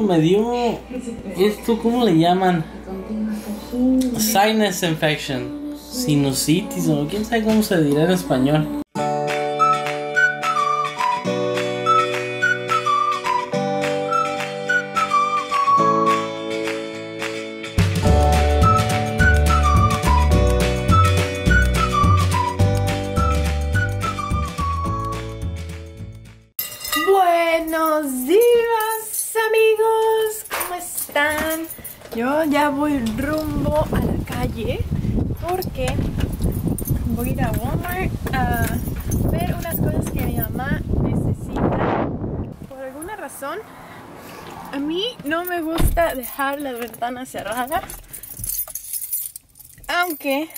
Me dio esto, ¿cómo le llaman? Sinus infection, sinusitis o quién sabe cómo se dirá en español. Yo ya voy rumbo a la calle porque voy a ir a Walmart a ver unas cosas que mi mamá necesita. Por alguna razón, a mí no me gusta dejar las ventanas cerradas, aunque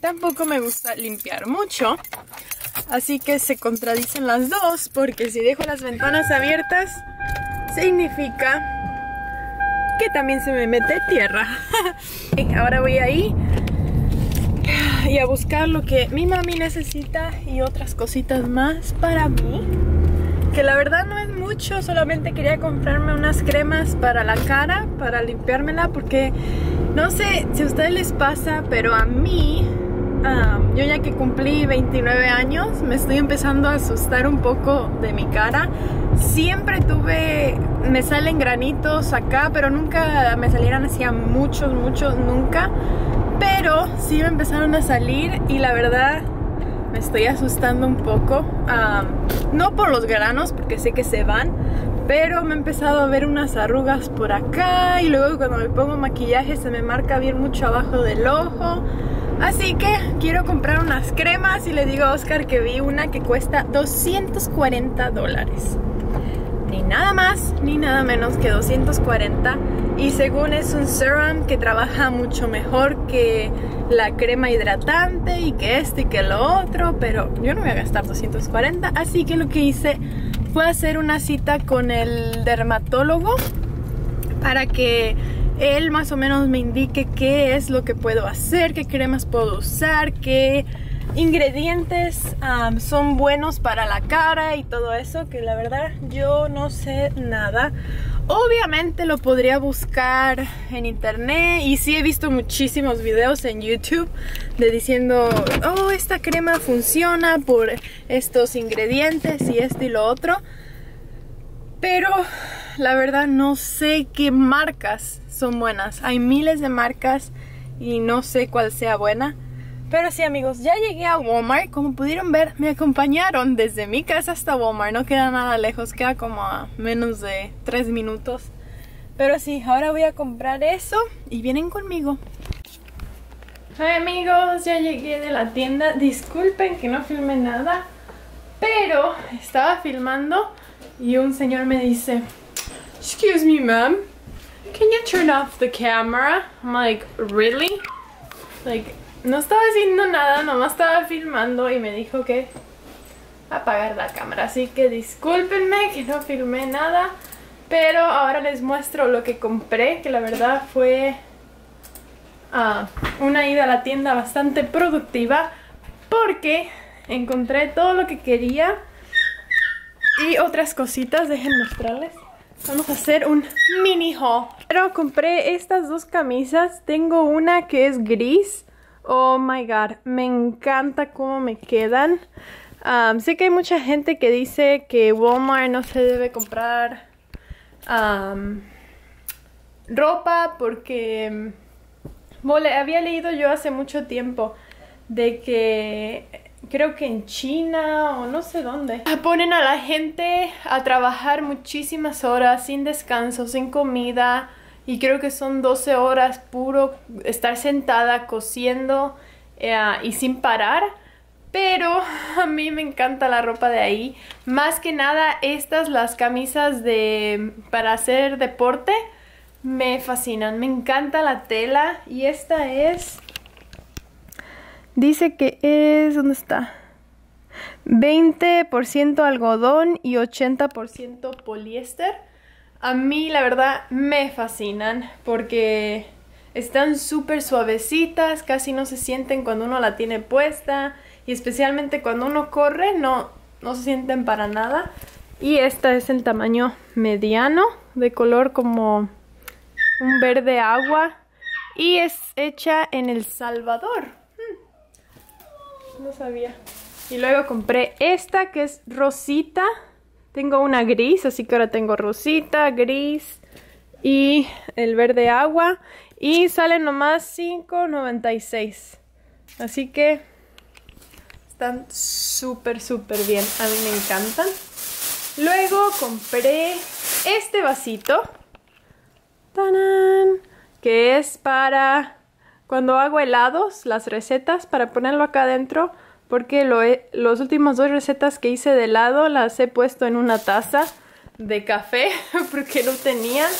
tampoco me gusta limpiar mucho. Así que se contradicen las dos porque si dejo las ventanas abiertas significa que también se me mete tierra. Ahora voy ahí y a buscar lo que mi mami necesita y otras cositas más para mí. Que la verdad no es mucho, solamente quería comprarme unas cremas para la cara, para limpiármela, porque no sé si a ustedes les pasa, pero a mí yo ya que cumplí 29 años, me estoy empezando a asustar un poco de mi cara. Siempre tuve, me salen granitos acá, pero nunca me salieran así muchos, muchos, nunca. Pero sí me empezaron a salir y la verdad me estoy asustando un poco. no por los granos, porque sé que se van, pero me he empezado a ver unas arrugas por acá y luego cuando me pongo maquillaje se me marca bien mucho abajo del ojo. Así que quiero comprar unas cremas y le digo a Oscar que vi una que cuesta 240 dólares. Ni nada más ni nada menos que 240 y según es un serum que trabaja mucho mejor que la crema hidratante y que esto y que lo otro, pero yo no voy a gastar 240, así que lo que hice fue hacer una cita con el dermatólogo para que él más o menos me indique qué es lo que puedo hacer, qué cremas puedo usar, qué ingredientes son buenos para la cara y todo eso, que la verdad yo no sé nada. Obviamente lo podría buscar en internet y sí he visto muchísimos videos en YouTube de diciendo, oh, esta crema funciona por estos ingredientes y esto y lo otro. Pero la verdad no sé qué marcas son buenas. Hay miles de marcas y no sé cuál sea buena. Pero sí amigos, ya llegué a Walmart. Como pudieron ver, me acompañaron desde mi casa hasta Walmart. No queda nada lejos, queda como a menos de 3 minutos. Pero sí, ahora voy a comprar eso y vienen conmigo. Hi amigos, ya llegué de la tienda. Disculpen que no filme nada, pero estaba filmando y un señor me dice, Excuse me, ma'am. Can you turn off the camera? I'm like, really? Like, no estaba haciendo nada, nomás estaba filmando y me dijo que apagar la cámara. Así que discúlpenme que no filmé nada. Pero ahora les muestro lo que compré, que la verdad fue uh, una ida a la tienda bastante productiva. Porque encontré todo lo que quería y otras cositas, dejen mostrarles. Vamos a hacer un mini haul. Pero compré estas dos camisas. Tengo una que es gris. Oh my god, me encanta cómo me quedan. Sé que hay mucha gente que dice que Walmart no se debe comprar ropa porque... Bueno, había leído yo hace mucho tiempo de que creo que en China o no sé dónde. Ponen a la gente a trabajar muchísimas horas sin descanso, sin comida y creo que son 12 horas puro estar sentada cosiendo eh, y sin parar. Pero a mí me encanta la ropa de ahí. Más que nada estas, las camisas de para hacer deporte, me fascinan. Me encanta la tela y esta es Dice que es, ¿dónde está? 20% algodón y 80% poliéster. A mí la verdad me fascinan porque están súper suavecitas, casi no se sienten cuando uno la tiene puesta y especialmente cuando uno corre no, no se sienten para nada. Y esta es el tamaño mediano, de color como un verde agua. Y es hecha en El Salvador. No sabía. Y luego compré esta que es rosita. Tengo una gris, así que ahora tengo rosita, gris y el verde agua. Y sale nomás $5.96. Así que están súper, súper bien. A mí me encantan. Luego compré este vasito. ¡Tanán! Que es para cuando hago helados, las recetas, para ponerlo acá adentro porque lo los últimos dos recetas que hice de helado las he puesto en una taza de café porque no tenían.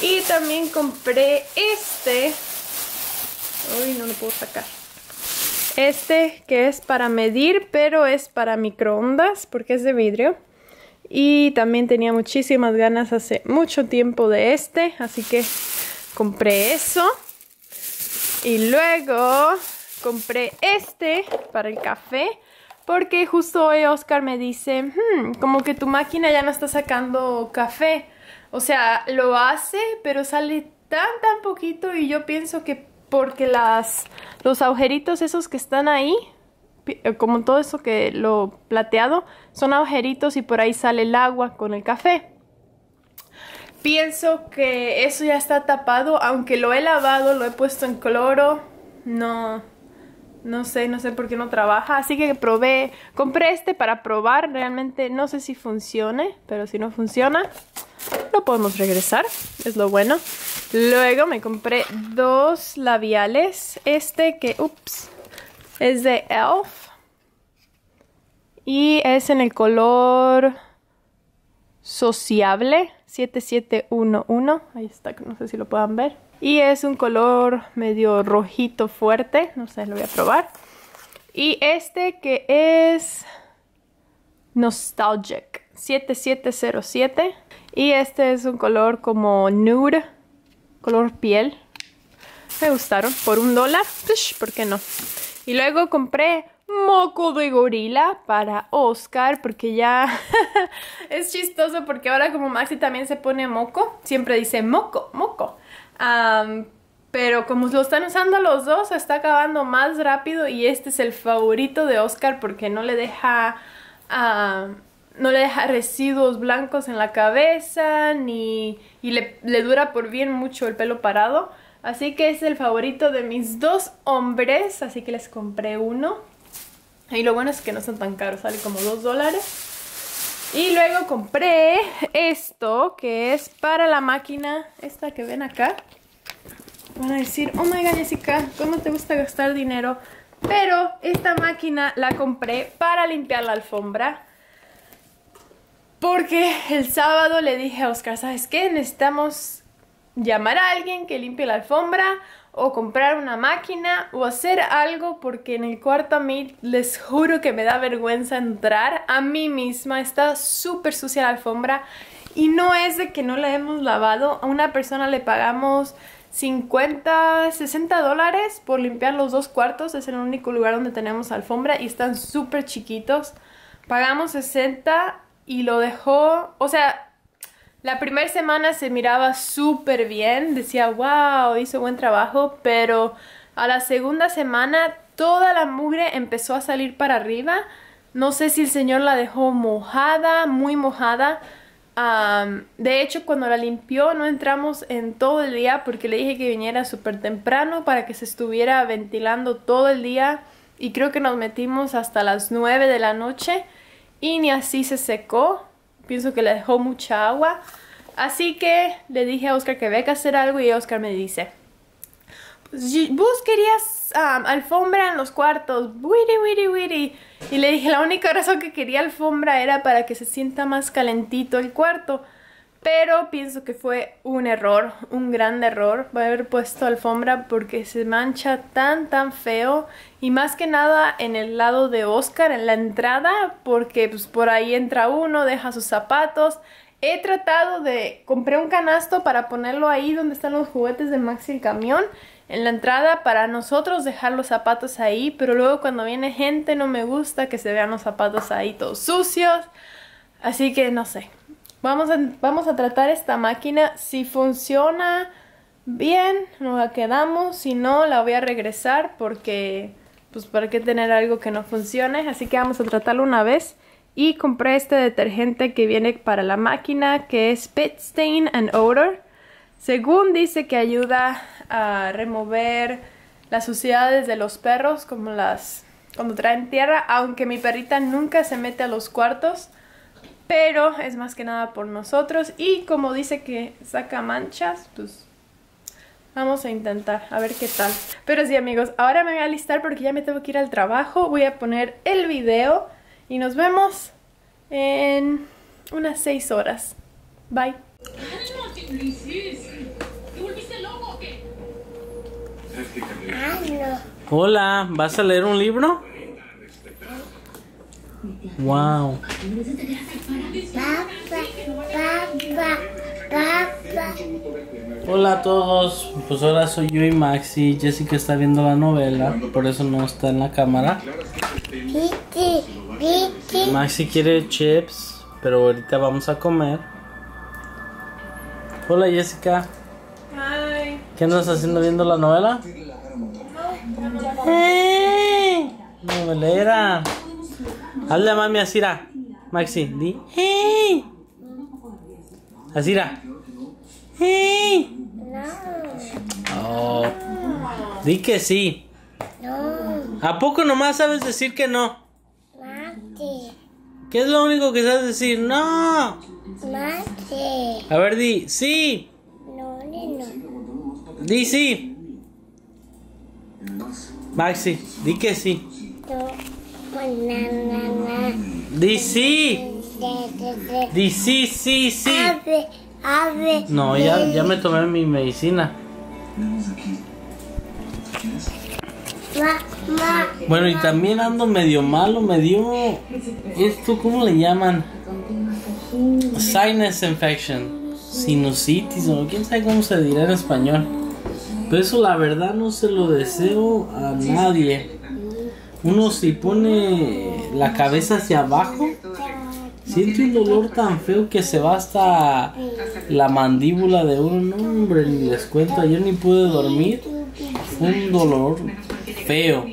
Y también compré este. Uy, no lo puedo sacar. Este que es para medir, pero es para microondas porque es de vidrio. Y también tenía muchísimas ganas hace mucho tiempo de este, así que compré eso. Y luego compré este para el café porque justo hoy Oscar me dice, hmm, como que tu máquina ya no está sacando café. O sea, lo hace, pero sale tan, tan poquito y yo pienso que porque las, los agujeritos esos que están ahí, eh, como todo eso que lo plateado, son agujeritos y por ahí sale el agua con el café. Pienso que eso ya está tapado, aunque lo he lavado, lo he puesto en cloro, no, no sé, no sé por qué no trabaja. Así que probé, compré este para probar. Realmente no sé si funcione, pero si no funciona, lo podemos regresar. Es lo bueno. Luego me compré dos labiales. Este que, ups, es de ELF. Y es en el color sociable 7711. Ahí está, no sé si lo puedan ver. Y es un color medio rojito fuerte. No sé, lo voy a probar. Y este que es Nostalgic 7707. Y este es un color como nude. Color piel. Me gustaron. Por un dólar. ¿Por qué no? Y luego compré moco de gorila para Oscar porque ya es chistoso porque ahora como Maxi también se pone moco, siempre dice moco, moco pero como lo están usando los dos, está acabando más rápido y este es el favorito de Oscar porque no le deja... no le deja residuos blancos en la cabeza ni y le, dura por bien mucho el pelo parado. Así que es el favorito de mis dos hombres, así que les compré uno. Y lo bueno es que no son tan caros, sale como dos dólares. Y luego compré esto que es para la máquina, esta que ven acá. Van a decir, oh my god Jessica, ¿cómo te gusta gastar dinero? Pero esta máquina la compré para limpiar la alfombra. Porque el sábado le dije a Oscar, ¿sabes qué? Necesitamos llamar a alguien que limpie la alfombra o comprar una máquina o hacer algo porque en el cuarto a mí les juro que me da vergüenza entrar a mí misma. Está súper sucia la alfombra y no es de que no la hemos lavado. A una persona le pagamos 50, 60 dólares por limpiar los dos cuartos. Es el único lugar donde tenemos alfombra y están súper chiquitos. Pagamos 60 y lo dejó, o sea, la primera semana se miraba súper bien, decía, wow, hizo buen trabajo, pero a la segunda semana toda la mugre empezó a salir para arriba. No sé si el señor la dejó mojada, muy mojada. de hecho, cuando la limpió no entramos en todo el día porque le dije que viniera súper temprano para que se estuviera ventilando todo el día. Y creo que nos metimos hasta las 9 de la noche y ni así se secó pienso que le dejó mucha agua. Así que le dije a Oscar que había que hacer algo y Oscar me dice, pues vos querías alfombra en los cuartos, wiri, wiri, wiri. Y le dije, la única razón que quería alfombra era para que se sienta más calentito el cuarto. Pero pienso que fue un error, un gran error haber puesto alfombra porque se mancha tan tan feo y más que nada en el lado de Oscar, en la entrada, porque pues por ahí entra uno, deja sus zapatos. He tratado de... compré un canasto para ponerlo ahí donde están los juguetes de Maxi el camión, en la entrada para nosotros dejar los zapatos ahí, pero luego cuando viene gente no me gusta que se vean los zapatos ahí todos sucios. Así que no sé. Vamos a, vamos a tratar esta máquina. Si funciona bien, nos la quedamos. Si no, la voy a regresar porque, pues, ¿para qué tener algo que no funcione? Así que vamos a tratarlo una vez. Y compré este detergente que viene para la máquina que es Pit Stain and Odor. Según dice que ayuda a remover las suciedades de los perros como las cuando traen tierra, aunque mi perrita nunca se mete a los cuartos, pero es más que nada por nosotros y como dice que saca manchas, pues vamos a intentar a ver qué tal. Pero sí amigos, ahora me voy a alistar porque ya me tengo que ir al trabajo, voy a poner el video y nos vemos en unas 6 horas. Bye. Hola, ¿vas a leer un libro? Wow. Hola a todos, pues ahora soy yo y Maxi. Jessica está viendo la novela, por eso no está en la cámara. Maxi quiere chips, pero ahorita vamos a comer. Hola Jessica. ¿Qué andas haciendo viendo la novela? ¡Eh! Novelera. Hazle a mami Asira. Maxi, di. ¡Eh! Asira. ¡Eh! Oh. Di que sí. ¿A poco nomás sabes decir que no? ¿Qué es lo único que sabes decir? No. A ver, di. Sí. Di sí. Maxi, di que sí. Sí. Di sí, sí, sí. Ave, ave. No, ya, ya me tomé mi medicina. Bueno, y también ando medio malo, me dio esto, ¿cómo le llaman? Sinus infection, sinusitis, o quién sabe cómo se dirá en español. Pero eso la verdad no se lo deseo a nadie. Uno si pone la cabeza hacia abajo, siente un dolor tan feo que se va hasta la mandíbula de uno. No, hombre, ni les cuento, ayer ni pude dormir. Un dolor feo.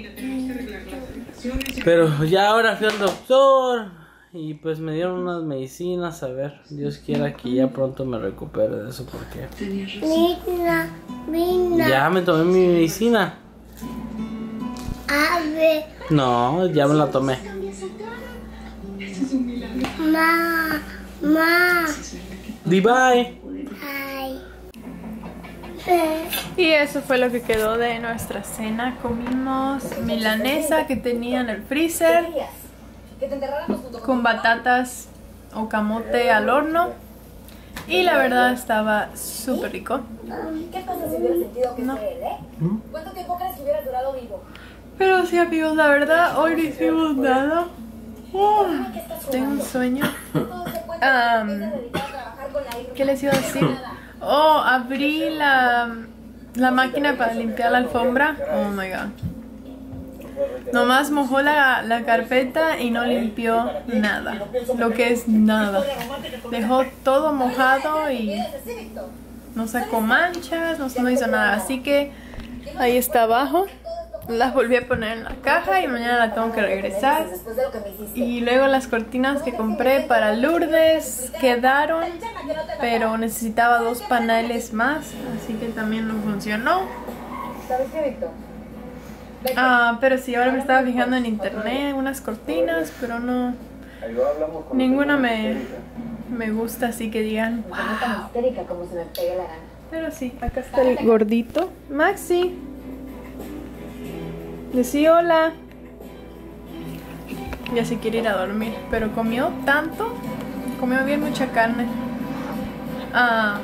Pero ya ahora fui al doctor y pues me dieron unas medicinas. A ver, Dios quiera que ya pronto me recupere de eso porque ya me tomé mi medicina. No, ya me la tomé. Ma, ma. Di bye. Y eso fue lo que quedó de nuestra cena. Comimos milanesa que tenía en el freezer con batatas o camote al horno. Y la verdad estaba súper rico. ¿Qué pasa si hubiera sentido que No. eh? ¿Cuánto tiempo crees que hubiera durado vivo? Pero sí amigos, la verdad hoy no hicimos nada. Tengo un sueño. ¿Qué les iba a decir? Oh, abrí la, la máquina para limpiar la alfombra. Oh my god. Nomás mojó la, la carpeta y no limpió nada. Lo que es nada. Dejó todo mojado y no sacó manchas, no, no hizo nada. Así que ahí está abajo. Las volví a poner en la caja y mañana la tengo que regresar. Y luego las cortinas que compré para Lourdes quedaron, pero necesitaba dos paneles más, así que también no funcionó. ¿Sabes qué, Víctor? Ah, pero sí, ahora me estaba fijando en internet unas cortinas, pero no, ninguna me, me gusta, así que digan. Pero sí, acá está el gordito. Maxi. Decí hola. Ya se quiere ir a dormir, pero comió tanto, comió bien mucha carne. Ah,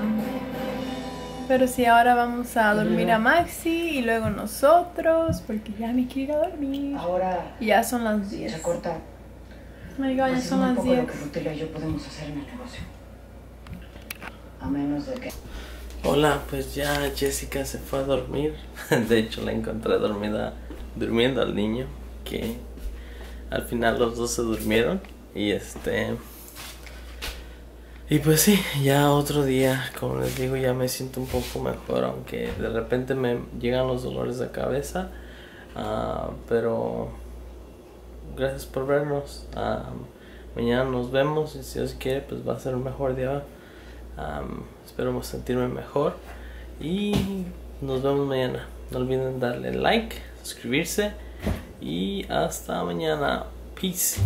pero sí, ahora vamos a dormir a Maxi y luego nosotros, porque ya me quiero ir a dormir. Ahora Y ya son las 10. se corta Oh my God, ya pues, son las poco 10. lo que Rutila y yo podemos hacer en el negocio. A menos de que Hola, pues ya Jessica se fue a dormir. De hecho, la encontré dormida, durmiendo al niño. Que al final los dos se durmieron. Y este. Y pues sí, ya otro día, como les digo, ya me siento un poco mejor, aunque de repente me llegan los dolores de cabeza. Ah, pero gracias por vernos. Ah, mañana nos vemos y si Dios quiere, pues va a ser un mejor día. Am, espero sentirme mejor y nos vemos mañana. No olviden darle like, suscribirse y hasta mañana. Peace.